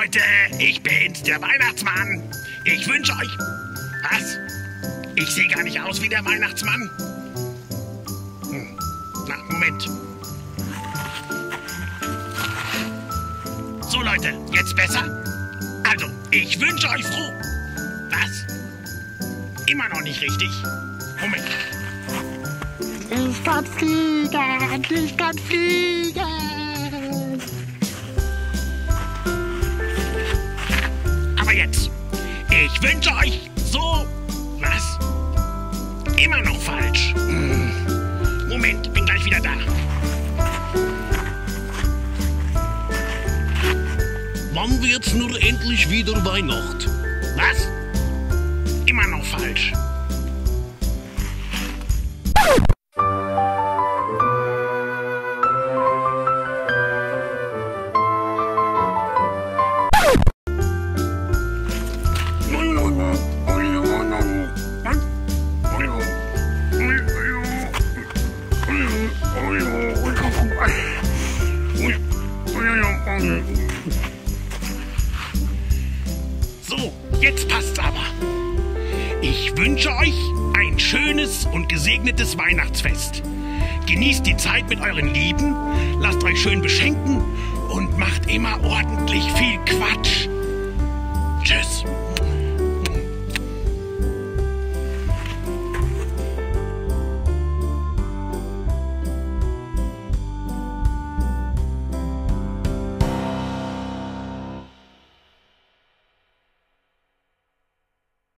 Leute, ich bin's, der Weihnachtsmann. Ich wünsche euch. Was? Ich sehe gar nicht aus wie der Weihnachtsmann. Hm. Na, Moment. So, Leute, jetzt besser? Also, ich wünsche euch froh. Was? Immer noch nicht richtig. Moment. Ich kann fliegen, ich kann fliegen. Ich wünsche euch so. Was? Immer noch falsch. Moment, bin gleich wieder da. Wann wird's nur endlich wieder Weihnacht? Was? Immer noch falsch. Jetzt passt's aber. Ich wünsche euch ein schönes und gesegnetes Weihnachtsfest. Genießt die Zeit mit euren Lieben, lasst euch schön beschenken und macht immer ordentlich viel Quatsch.